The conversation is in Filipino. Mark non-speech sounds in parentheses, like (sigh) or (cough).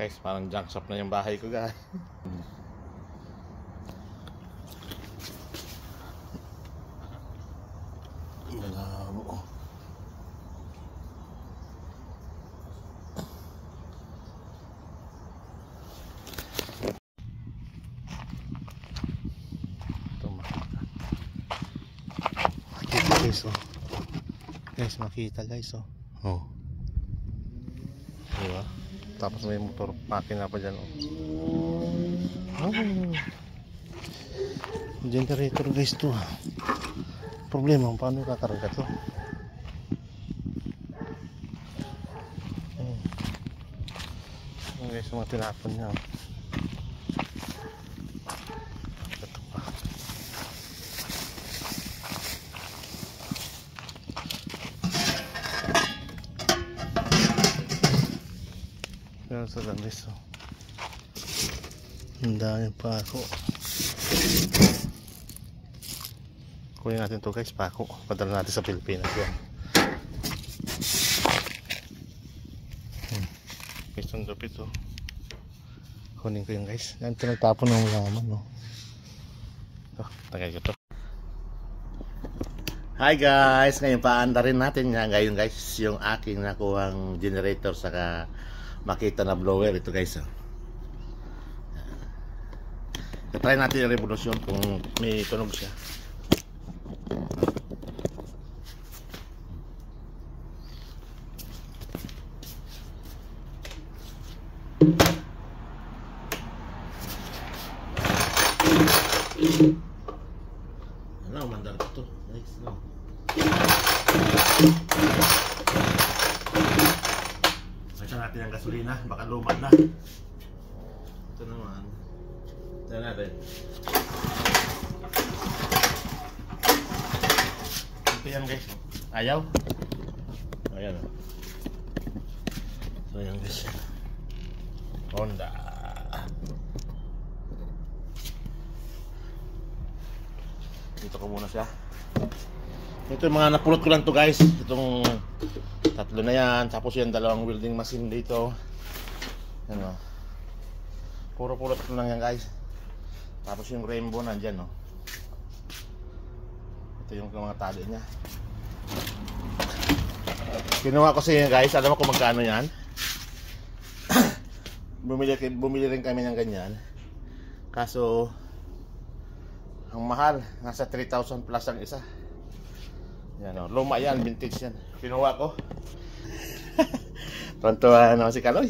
Guys, parang junk shop na yung bahay ko guys. Malabo. Guys oh. Guys, makita guys oh. Oh. Diba? Tapos may motor makina pa dyan. Oh. Oh. Generator guys to. Problema paano kakarga to? Hmm. Guys, mga tinapon niya. Pero sa galis oh. Ang dami pa ako. Kunin natin to guys, pako. Padala natin sa Pilipinas yan. Hmm. Guys, ang lupit oh. Kunin ko yung guys. Yan, ito nagtapon ng laman no. Ito, tagay ko to. Hi guys! Ngayon paanda rin natin nga ngayon guys yung aking nakuhang generator saka makita na blower ito guys oh. try natin yung revolusyon kung may tunog siya. Ano mandar ko to. Guys no natin ang gasolina, baka lumad na. Ito naman. Ito natin. Ito yan guys. Ayaw. Ayan o. So yan guys. Honda. Dito ko muna siya. Ito yung mga napulot ko lang to guys. Itong tatlo na yan. Tapos yan dalawang welding machine dito. Ano. Puro pulot ko lang yan guys. Tapos yung rainbow nandyan no. Ito yung mga tali niya. Kinuha ko sa inyo guys. Alam mo kung magkano yan? (coughs) bumili, bumili rin kami ng ganyan. Kaso ang mahal, nasa 3,000 plus ang isa. Yan o, luma yan, vintage yan. Kinuha ko. (laughs) Tontuwa naman si Kaloy.